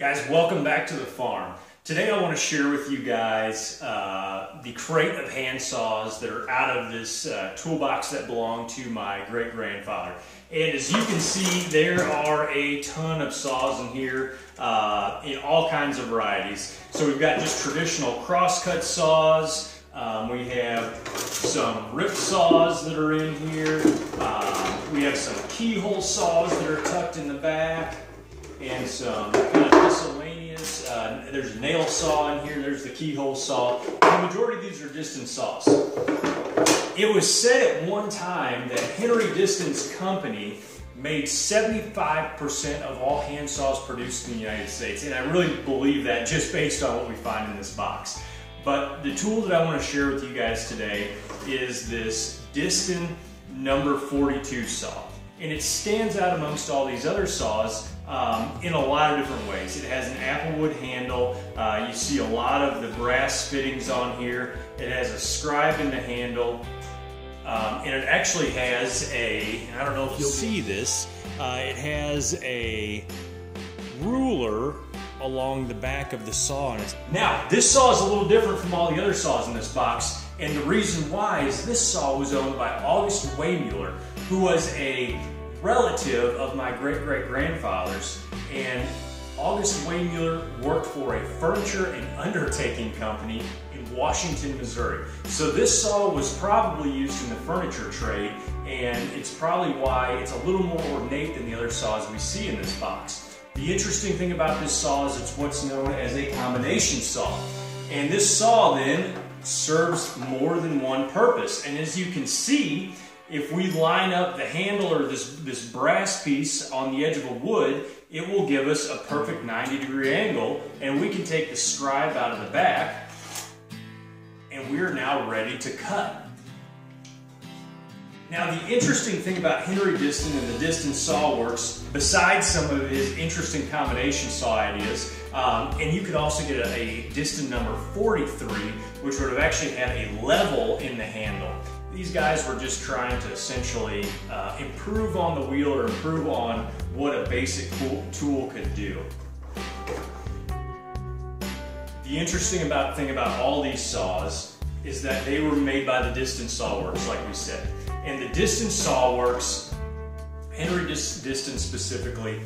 Guys, welcome back to the farm. Today I want to share with you guys uh, the crate of hand saws that are out of this uh, toolbox that belonged to my great grandfather. And as you can see, there are a ton of saws in here uh, in all kinds of varieties. So we've got just traditional crosscut saws. Um, we have some rip saws that are in here. Um, we have some keyhole saws that are tucked in the back and some kind of miscellaneous. Uh, there's a nail saw in here. There's the keyhole saw. The majority of these are Disston saws. It was said at one time that Henry Disston Company made 75% of all hand saws produced in the United States. And I really believe that just based on what we find in this box. But the tool that I want to share with you guys today is this Disston number 42 saw. And it stands out amongst all these other saws um, in a lot of different ways. It has an applewood handle. Uh, you see a lot of the brass fittings on here. It has a scribe in the handle. Um, and it actually has a, I don't know if you'll see this, uh, it has a ruler along the back of the saw. Now, this saw is a little different from all the other saws in this box, and the reason why is this saw was owned by August Waymuller, who was a relative of my great-great-grandfather's, and August Waymuller worked for a furniture and undertaking company in Washington, Missouri. So this saw was probably used in the furniture trade, and it's probably why it's a little more ornate than the other saws we see in this box. The interesting thing about this saw is it's what's known as a combination saw. And this saw then serves more than one purpose. And as you can see, if we line up the handle or this, this brass piece on the edge of a wood, it will give us a perfect 90 degree angle and we can take the scribe out of the back and we're now ready to cut. Now the interesting thing about Henry Disston and the Disston SawWorks, besides some of his interesting combination saw ideas, um, and you could also get a, a Disston number 43, which would have actually had a level in the handle. These guys were just trying to essentially uh, improve on the wheel or improve on what a basic tool could do. The interesting about thing about all these saws is that they were made by the Disston SawWorks, like we said. And the Disston SawWorks, Henry Disston specifically,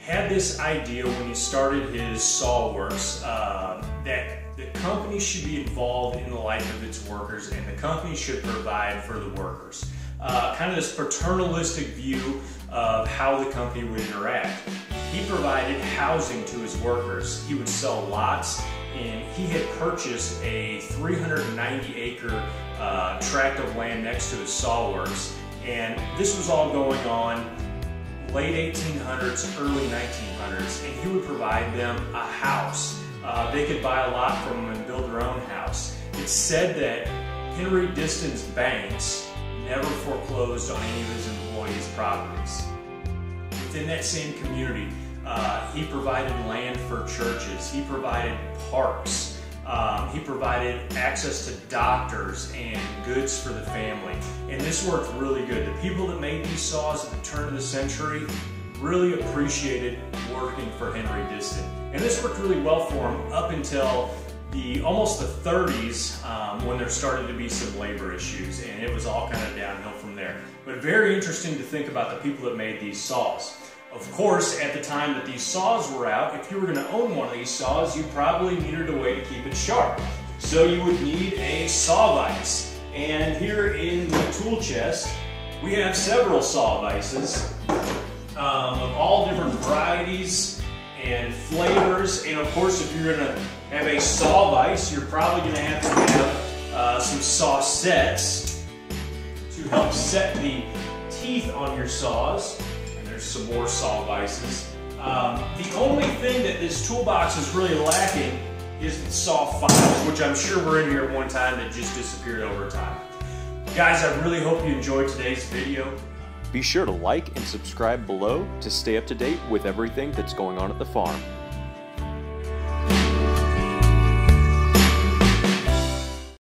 had this idea when he started his SawWorks uh, that the company should be involved in the life of its workers and the company should provide for the workers. Uh, kind of this paternalistic view of how the company would interact. He provided housing to his workers. He would sell lots and he had purchased a 390 acre uh, tract of land next to his sawworks. And this was all going on late 1800s, early 1900s, and he would provide them a house uh, they could buy a lot from him and build their own house. It's said that Henry Disston's banks never foreclosed on any of his employees' properties. Within that same community, uh, he provided land for churches, he provided parks, um, he provided access to doctors and goods for the family. And this worked really good. The people that made these saws at the turn of the century really appreciated working for Henry Disston. And this worked really well for him up until the almost the 30s um, when there started to be some labor issues and it was all kind of downhill from there. But very interesting to think about the people that made these saws. Of course, at the time that these saws were out, if you were going to own one of these saws, you probably needed a way to keep it sharp. So you would need a saw vise. And here in the tool chest, we have several saw vices um, of all different varieties and flavors. And of course, if you're gonna have a saw vise, you're probably gonna have to have uh, some saw sets to help set the teeth on your saws. And there's some more saw vices. Um, the only thing that this toolbox is really lacking is the saw files, which I'm sure were in here at one time that just disappeared over time. Guys, I really hope you enjoyed today's video. Be sure to like and subscribe below to stay up to date with everything that's going on at the farm.